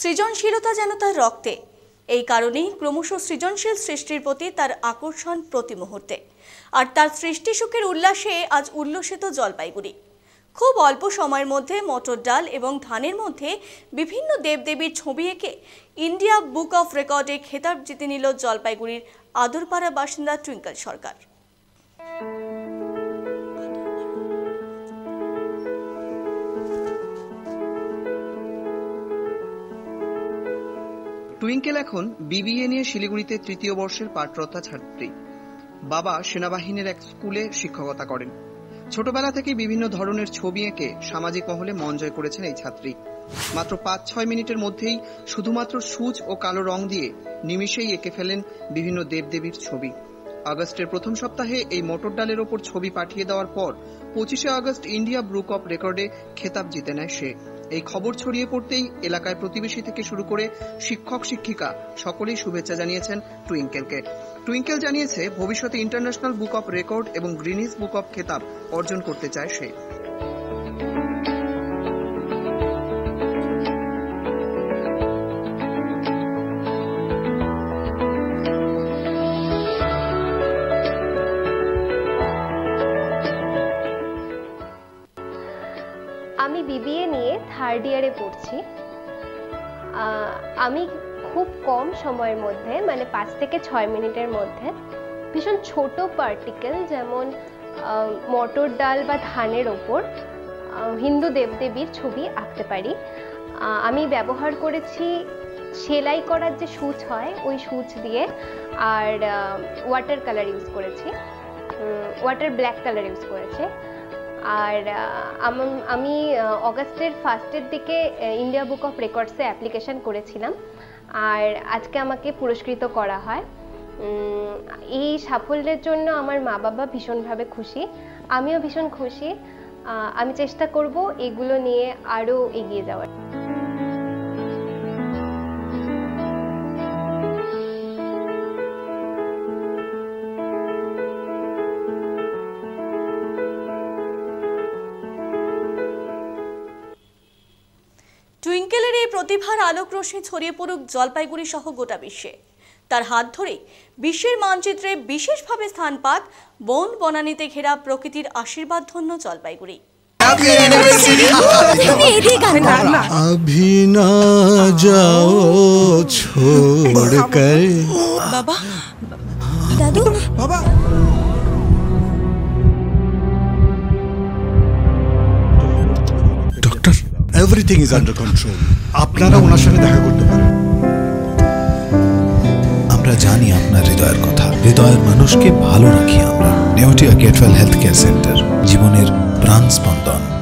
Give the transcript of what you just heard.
সৃজনশীলতা যেন তার রক্তে। এই কারণেই ক্রমশ সৃজনশীল সৃষ্টির প্রতি তার আকর্ষণ প্রতি মুহূর্তে। আর তার সৃষ্টি সুখের উল্লাসে আজ উল্লসিত জলপাইগুড়ি। খুব অল্প সময়ের মধ্যে মটর ডাল এবং ধানের মধ্যে বিভিন্ন দেবদেবীর ছবি এঁকে ইন্ডিয়া বুক অফ রেকর্ডে খেতাব জিতে নিল জলপাইগুড়ির আদরপাড়া বাসিন্দা টুইঙ্কল সরকার। টুইঙ্কেল এখন বিবিএ নিয়ে শিলিগুড়িতে তৃতীয় বর্ষের পাঠরতা ছাত্রী। বাবা সেনাবাহিনীর এক স্কুলে শিক্ষকতা করেন। ছোটবেলা থেকে বিভিন্ন ধরনের ছবি এঁকে সামাজিক মহলে মন জয় করেছেন এই ছাত্রী। মাত্র পাঁচ ছয় মিনিটের মধ্যেই শুধুমাত্র সূচ ও কালো রং দিয়ে নিমিষেই এঁকে ফেলেন বিভিন্ন দেবদেবীর ছবি। আগস্টের প্রথম সপ্তাহে এই মোটর ডালের ওপর ছবি পাঠিয়ে দেওয়ার পর পঁচিশে আগস্ট ইন্ডিয়া ব্রুক অফ রেকর্ডে খেতাব জিতে নেয় সে। এই খবর ছড়িয়ে পড়তেই এলাকায় প্রতিবেশী থেকে শুরু করে শিক্ষক, শিক্ষিকা সকলেই শুভেচ্ছা জানিয়েছেন টুইঙ্কেলকে। টুইঙ্কেল জানিয়েছে, ভবিষ্যতে ইন্টারন্যাশনাল বুক অফ রেকর্ড এবং গ্রিনিজ বুক অফ খেতাব অর্জন করতে চায় সে। আমি বিবিএ নিয়ে থার্ড ইয়ারে পড়ছি। আমি খুব কম সময়ের মধ্যে মানে পাঁচ থেকে ছয় মিনিটের মধ্যে ভীষণ ছোট পার্টিকেল যেমন মটর ডাল বা ধানের ওপর হিন্দু দেবদেবীর ছবি আঁকতে পারি। আমি ব্যবহার করেছি সেলাই করার যে সূচ হয়, ওই সূচ দিয়ে, আর ওয়াটার কালার ইউজ করেছি। ওয়াটার ব্ল্যাক কালার ইউজ করেছি। আর আমি অগাস্টের ফার্স্টের দিকে ইন্ডিয়া বুক অফ রেকর্ডসে অ্যাপ্লিকেশান করেছিলাম। আর আজকে আমাকে পুরস্কৃত করা হয়। এই সাফল্যের জন্য আমার মা বাবা ভীষণভাবে খুশি। আমিও ভীষণ খুশি। আমি চেষ্টা করব এগুলো নিয়ে আরও এগিয়ে যাওয়ার। টুইঙ্কেলের এই প্রতিভার আলোক রশ্মি ছড়িয়ে পড়ুক জলপাইগুড়ি সহ গোটা বিশ্বে তার হাত ধরে বিশ্বের মানচিত্রে বিশেষভাবে স্থান পাক বন বনানীতে ঘেরা প্রকৃতির আশীর্বাদ ধন্য জলপাইগুড়ি अभी ना जाओ छोड़ कर বাবা দাদু बाबा Everything is under control আপনারা ওনার সঙ্গে দেখা করতে পারেন। আমরা জানি আপনার হৃদয়ের কথা। হৃদয়ের মানুষকে ভালো রাখি আমরা। Neotia Getwell health care centre জীবনের প্রাণ স্পন্দন।